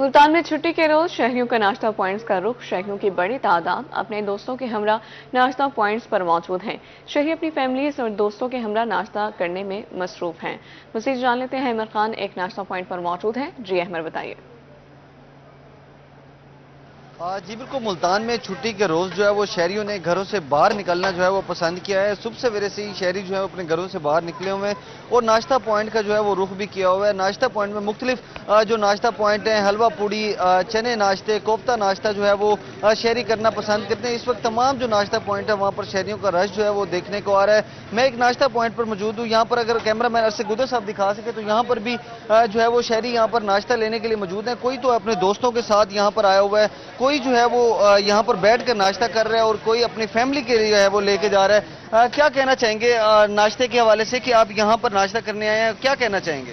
मुल्तान में छुट्टी के रोज शहरियों का नाश्ता पॉइंट्स का रुख, शहरियों की बड़ी तादाद, अपने दोस्तों के हमरा नाश्ता पॉइंट्स पर मौजूद हैं। शहरी अपनी फैमिलीज़ और दोस्तों के हमरा नाश्ता करने में मसरूफ हैं। मजीद जान लेते हैं अहमर खान एक नाश्ता पॉइंट पर मौजूद हैं। जी अहमर, बताइए। जी, बिल्कुल, मुल्तान में छुट्टी के रोज़ जो है वो शहरियों ने घरों से बाहर निकलना जो है वो पसंद किया है। सुबह सवेरे से ही शहरी जो है अपने घरों से बाहर निकले हुए हैं और नाश्ता पॉइंट का जो है वो रुख भी किया हुआ है। नाश्ता पॉइंट में मुख्तलिफ़ जो नाश्ता पॉइंट हैं, हलवा, पूड़ी चने नाश्ते, कोफ्ता नाश्ता जो है वो शहरी करना पसंद करते हैं। इस वक्त तमाम जो नाश्ता पॉइंट है, वहाँ पर शहरीों का रश जो है वो देखने को आ रहा है। मैं एक नाश्ता पॉइंट पर मौजूद हूँ। यहाँ पर अगर कैमरा मैन अरसे गुदर साहब दिखा सके तो यहाँ पर भी जो है वो शहरी यहाँ पर नाश्ता लेने के लिए मौजूद है। कोई तो अपने दोस्तों के साथ यहाँ पर आया हुआ है, कोई जो है वो यहाँ पर बैठ कर नाश्ता कर रहा है और कोई अपनी फैमिली के लिए है वो लेके जा रहा है। क्या कहना चाहेंगे नाश्ते के हवाले से कि आप यहाँ पर नाश्ता करने आए हैं? क्या कहना चाहेंगे?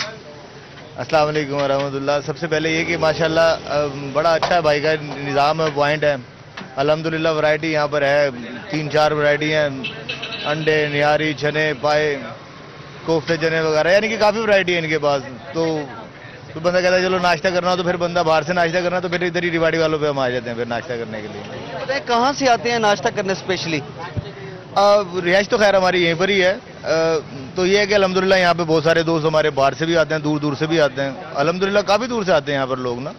अस्सलाम वालेकुम सबसे पहले ये कि माशाल्लाह बड़ा अच्छा है भाई का निज़ाम है पॉइंट है। अल्हम्दुलिल्लाह वैरायटी यहाँ पर है। तीन चार वैरायटी हैं। अंडे, निहारी, चने, पाए, कोफ्ते, चने वगैरह। यानी कि काफ़ी वैरायटी है इनके पास। तो तो बंदा कहता है चलो नाश्ता करना हो तो फिर बंदा बाहर से नाश्ता करना तो फिर इधर ही रिवाड़ी वालों पे हम आ जाते हैं फिर नाश्ता करने के लिए. कहाँ से आते हैं नाश्ता करने स्पेशली रिहाइश तो खैर हमारी यहीं पर ही है। आ, तो ये है कि अलहमदिल्ला यहाँ पे बहुत सारे दोस्त हमारे बाहर से भी आते हैं दूर दूर से भी आते हैं। अलहमदिल्ला काफ़ी दूर से आते हैं यहाँ पर लोग ना।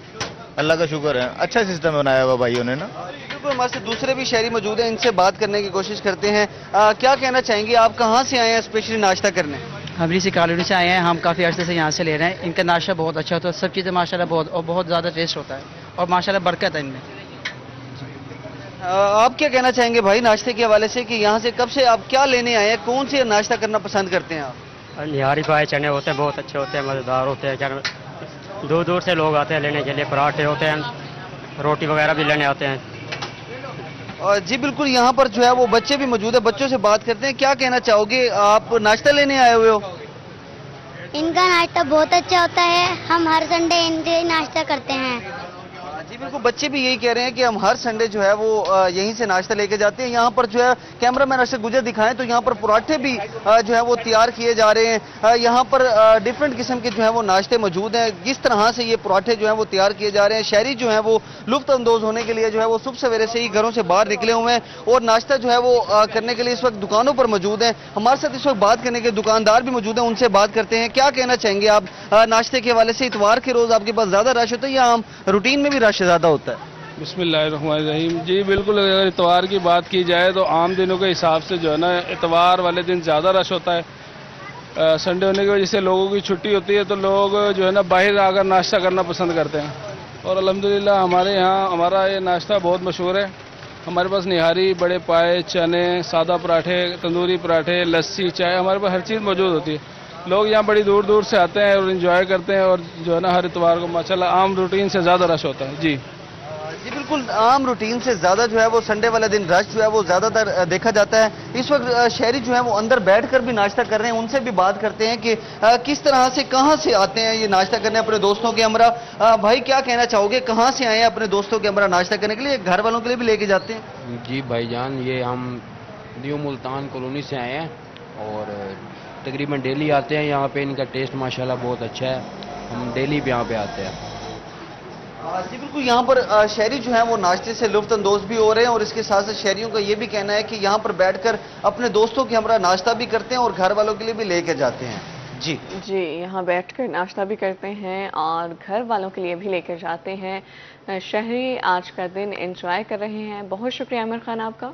अल्लाह का शुक्र है। अच्छा सिस्टम बनाया हुआ भाइयों ने ना। बिल्कुल हमारे से दूसरे भी शहरी मौजूद हैं इनसे बात करने की कोशिश करते हैं। आ, क्या कहना चाहेंगे? आप कहाँ से आए हैं स्पेशली नाश्ता करने? हम इसी कॉलोनी से आए हैं हम काफ़ी अर्से से यहाँ से ले रहे हैं। इनका नाश्ता बहुत अच्छा होता है सब चीज़ें माशाल्लाह बहुत और बहुत ज़्यादा टेस्ट होता है और माशाल्लाह बरकत है इनमें। आप क्या कहना चाहेंगे भाई नाश्ते के हवाले से कि यहाँ से कब से आप क्या लेने आए हैं? कौन से नाश्ता करना पसंद करते हैं आप? निहारी पाए चने होते हैं बहुत अच्छे होते हैं मज़ेदार होते हैं। क्या दूर दूर से लोग आते हैं लेने के लिए पराठे होते हैं रोटी वगैरह भी लेने आते हैं। जी बिल्कुल, यहाँ पर जो है वो बच्चे भी मौजूद है। बच्चों से बात करते हैं। क्या कहना चाहोगे? आप नाश्ता लेने आए हुए हो? इनका नाश्ता बहुत अच्छा होता है। हम हर संडे इनके नाश्ता करते हैं। बिल्कुल बच्चे भी यही कह रहे हैं कि हम हर संडे जो है वो यहीं से नाश्ता लेके जाते हैं। यहाँ पर जो है कैमरा मैन अरशद गुजर दिखाएँ तो यहाँ पर पराठे भी जो है वो तैयार किए जा रहे हैं। यहाँ पर डिफरेंट किस्म के जो है वो नाश्ते मौजूद हैं। किस तरह से ये पराठे जो है वो तैयार किए जा रहे हैं? शहरी जो है वो लुफ्त अंदोज होने के लिए जो है वो सुबह सवेरे से ही घरों से बाहर निकले हुए हैं और नाश्ता जो है वो करने के लिए इस वक्त दुकानों पर मौजूद है। हमारे साथ इस वक्त बात करने के दुकानदार भी मौजूद है, उनसे बात करते हैं। क्या कहना चाहेंगे आप नाश्ते के हवाले से? इतवार के रोज आपके पास ज़्यादा रश होता है या आम रूटीन में भी रश ज़्यादा होता है। बिस्मिल्लाहिर्रहमानिर्रहीम। जी, बिल्कुल, अगर इतवार की बात की जाए तो आम दिनों के हिसाब से जो है ना, इतवार वाले दिन ज़्यादा रश होता है। संडे होने की वजह से लोगों की छुट्टी होती है तो लोग जो है ना, बाहर आकर नाश्ता करना पसंद करते हैं। और अल्हम्दुलिल्लाह, हमारे यहाँ, हमारा ये नाश्ता बहुत मशहूर है। हमारे पास निहारी, बड़े पाए, चने, सादा पराठे, तंदूरी पराठे, लस्सी, चाय, हमारे पास हर चीज़ मौजूद होती है। लोग यहाँ बड़ी दूर दूर से आते हैं और इन्जॉय करते हैं और जो है ना हर इतवार को माशाल्लाह आम रूटीन से ज़्यादा रश होता है। जी। जी बिल्कुल आम रूटीन से ज़्यादा जो है वो संडे वाले दिन रश जो है वो ज़्यादातर देखा जाता है। इस वक्त शहरी जो है वो अंदर बैठकर भी नाश्ता कर रहे हैं उनसे भी बात करते हैं कि किस तरह से कहाँ से आते हैं ये नाश्ता करने अपने दोस्तों के हमरा। भाई क्या कहना चाहोगे? कहाँ से आए हैं अपने दोस्तों के हमरा नाश्ता करने के लिए? घर वालों के लिए भी लेके जाते हैं। जी भाईजान ये हम न्यू मुल्तान कॉलोनी से आए हैं। और तकरीबन डेली आते हैं यहाँ पे। इनका टेस्ट माशाल्लाह बहुत अच्छा है। हम डेली भी यहाँ पे आते हैं। जी बिल्कुल यहाँ पर शहरी जो है वो नाश्ते से लुफ्त अंदोज भी हो रहे हैं और इसके साथ साथ शहरियों का ये भी कहना है कि यहाँ पर बैठकर अपने दोस्तों के हमारा नाश्ता भी करते हैं और घर वालों के लिए भी लेके जाते हैं। जी। जी यहाँ बैठकर नाश्ता भी करते हैं और घर वालों के लिए भी लेकर जाते हैं। शहरी आज का दिन एंजॉय कर रहे हैं। बहुत शुक्रिया आमिर खान आपका।